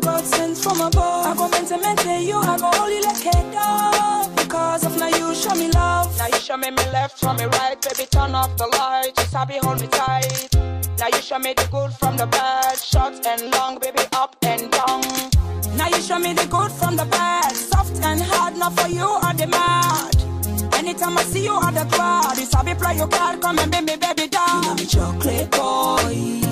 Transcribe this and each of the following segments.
God sent from above. I go mentally, maintain you, I go hold you like a. Because of now you show me love. Now you show me me left from me right, baby turn off the light. Just happy hold me tight. Now you show me the good from the bad, short and long, baby up and down. Now you show me the good from the bad, soft and hard, not for you or the mad. Anytime I see you at the crowd, it's a be play your card, come and be me baby down. You know me chocolate boy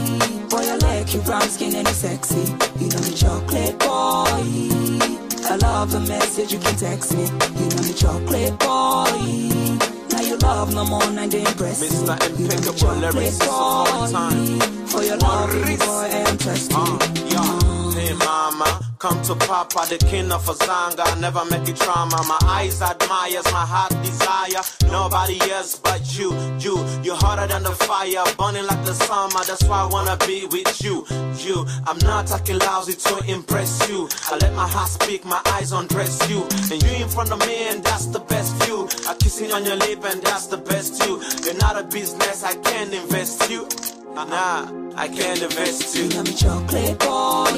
brown skin and it's sexy. You know me chocolate boy. I love the message you can text me. You know me chocolate boy. Now you love no more, now they impress me. Mr. You know me Impeccable lyrics all time. For your love, come to Papa, the king of Azanga. Never make it trauma. My eyes admires, my heart desire. Nobody else but you, you. You're hotter than the fire, burning like the summer. That's why I wanna be with you, you. I'm not talking lousy to impress you. I let my heart speak, my eyes undress you. And you in front of me, and that's the best view. I kissing on your lip, and that's the best you. You're not a business, I can't invest you. Nah, I can't invest you. You know me chocolate boy.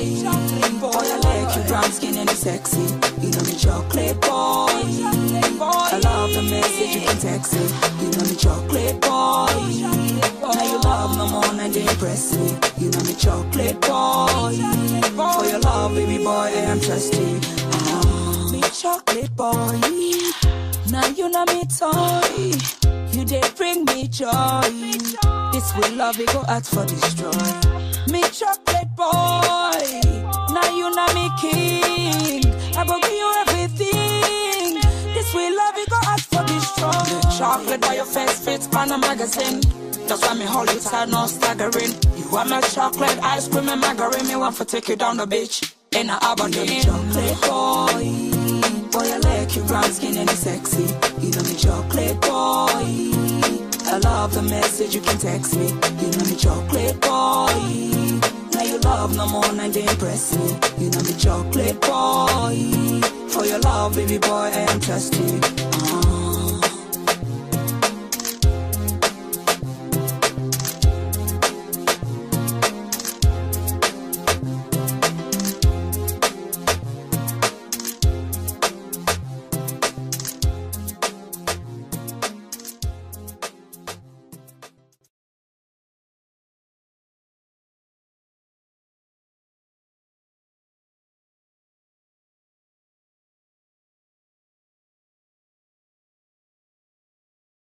Boy, I like your brown skin and it's sexy. You know me chocolate boy. I love the message you can text me. You know me chocolate boy. Now you love no more, and they impress me. You know me chocolate boy. For your love, baby boy, I am trusting. Ah, me chocolate boy. Now you know me toy. You did bring me joy. This will love it go out for destroy. Me chocolate boy. Now you know me king. I go give you everything. This we love it go out for destroy. Chocolate by your face fits on a magazine. That's why me hold you tight, no staggering. You want my chocolate, ice cream, and margarine. Me want to take you down the beach in a You Aberdeen. chocolate boy. Boy, I like your brown skin and it's sexy. You know me chocolate boy. I love the message you can text me. You know me chocolate boy. Now you love no more, now they impress me. You know me chocolate boy. For your love, baby boy, I am trusting. Uh,